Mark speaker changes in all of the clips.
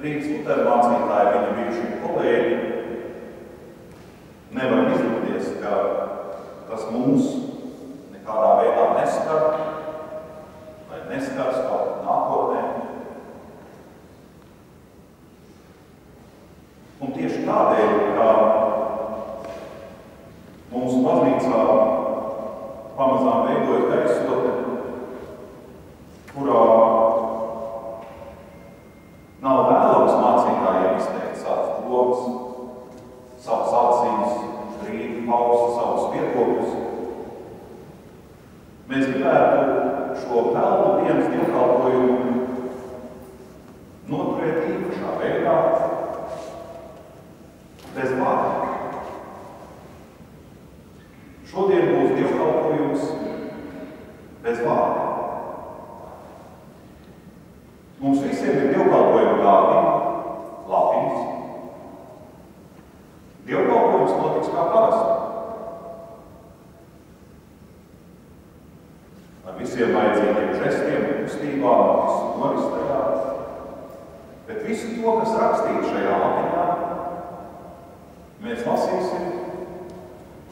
Speaker 1: Rīgas Lutera mācītāji, viņa bijušie kolēģi, nevaram izlikties, ka tas mums nekādā veidā neskar, vai neskars kaut nākotnē. Un tieši tādēļ ar visiem vajadzīgiem žestiem, kustībām, visu noristajā. Bet visu to, kas rakstīts šajā lapiņā, mēs lasīsim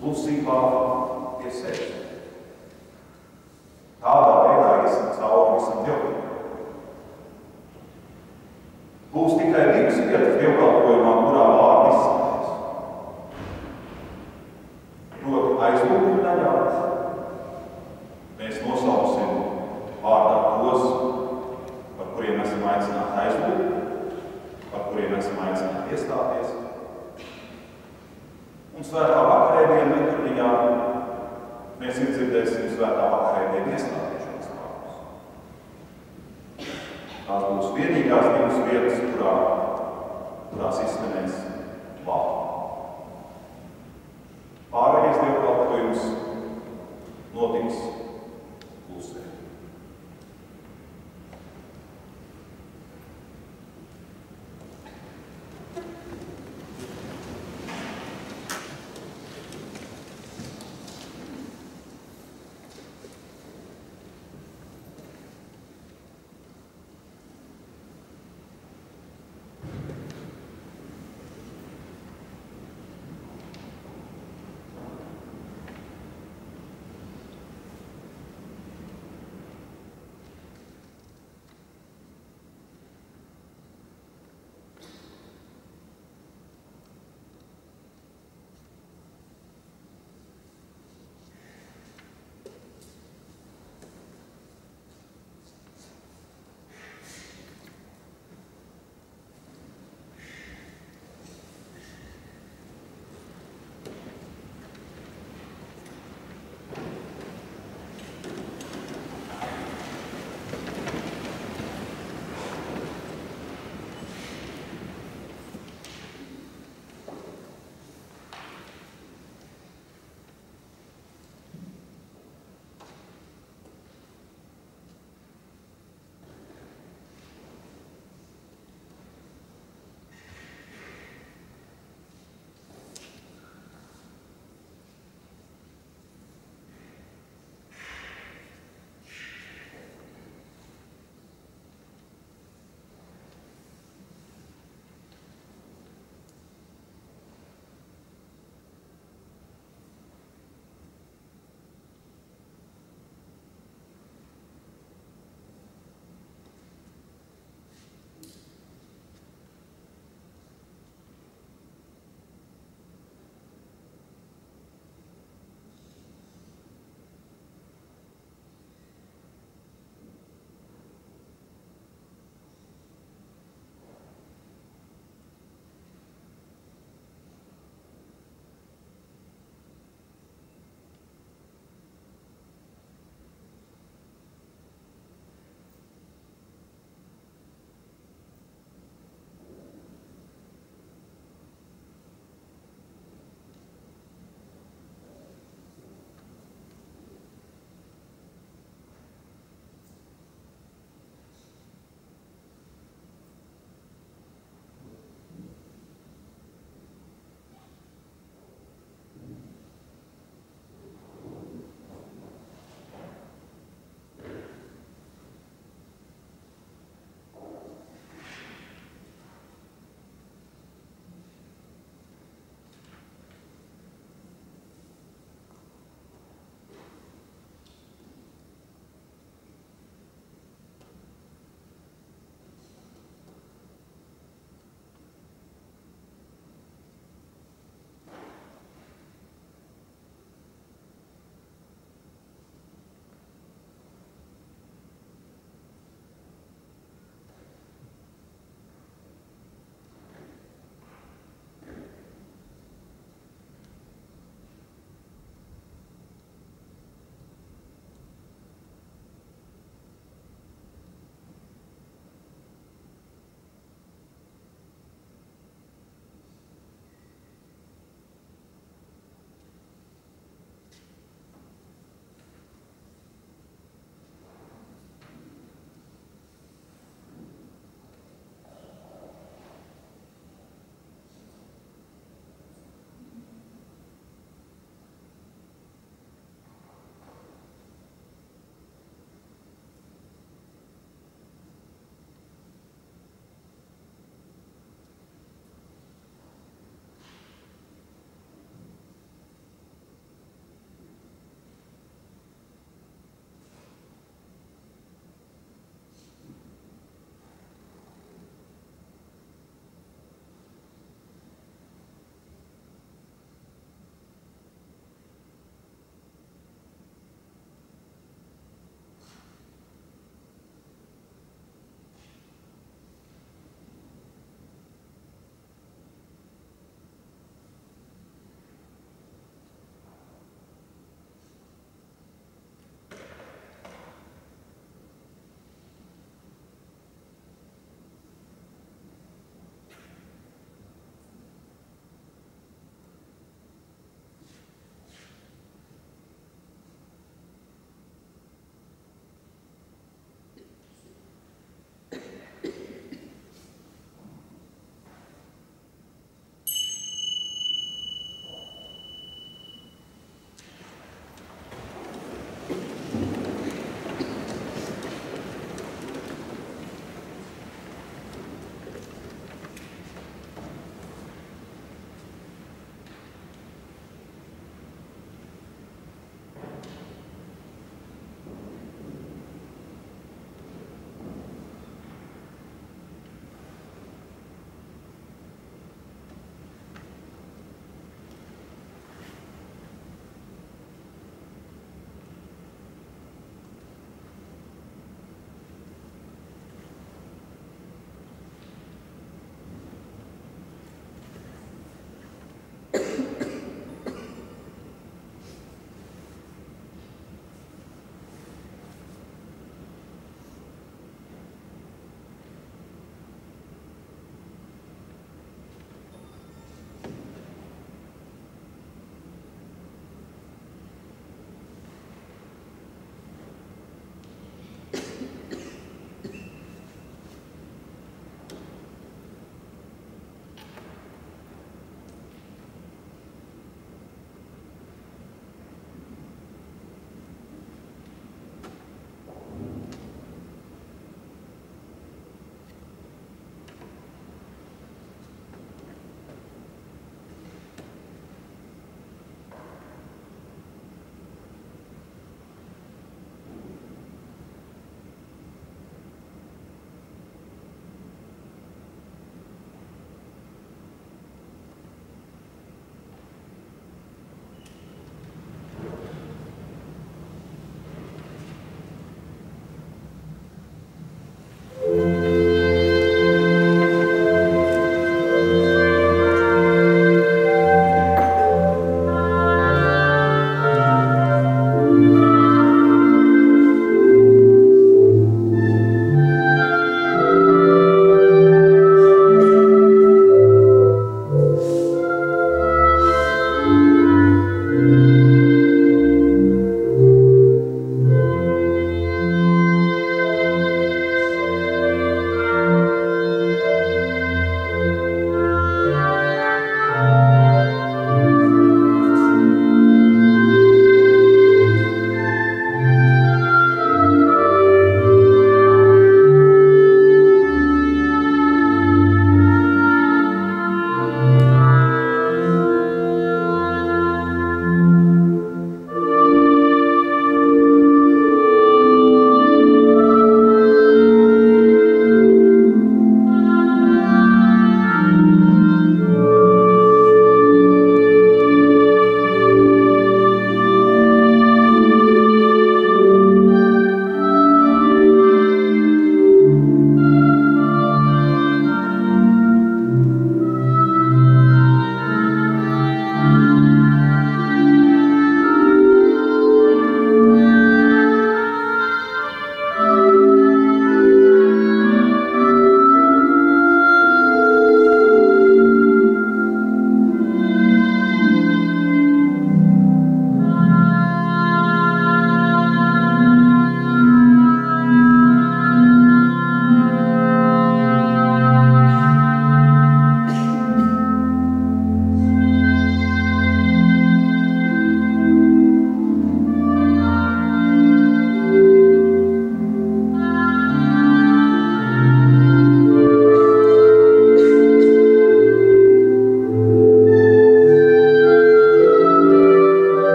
Speaker 1: klusībā pie sevis. Tādā veidā esam cauri visam dievkalpojumam. Būs tikai divas vietas dievkalpojumā, kurā